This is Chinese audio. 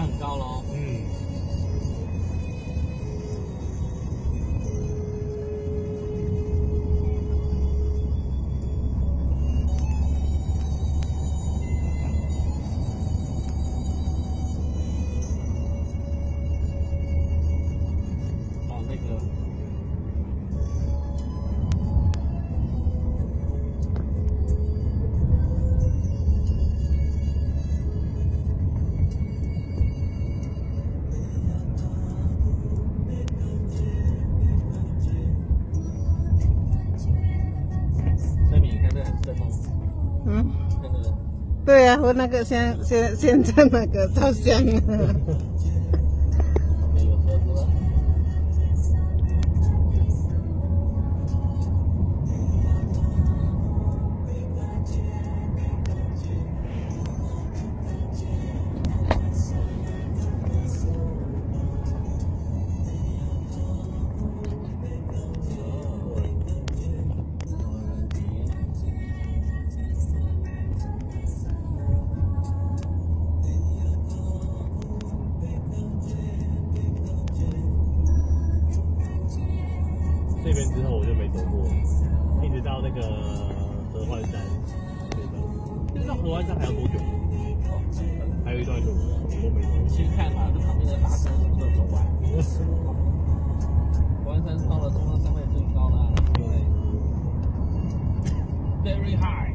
很高喽。嗯。哦，那个。嗯。对啊，我那个现现现在那个照相啊。那边之后我就没走过了，一直到那个合欢山那段。那到合欢山还要多久？还有一段路，我没走。先看嘛，这旁边的大山什么时候走完？合欢山到了中央山脉最高了，对，very high。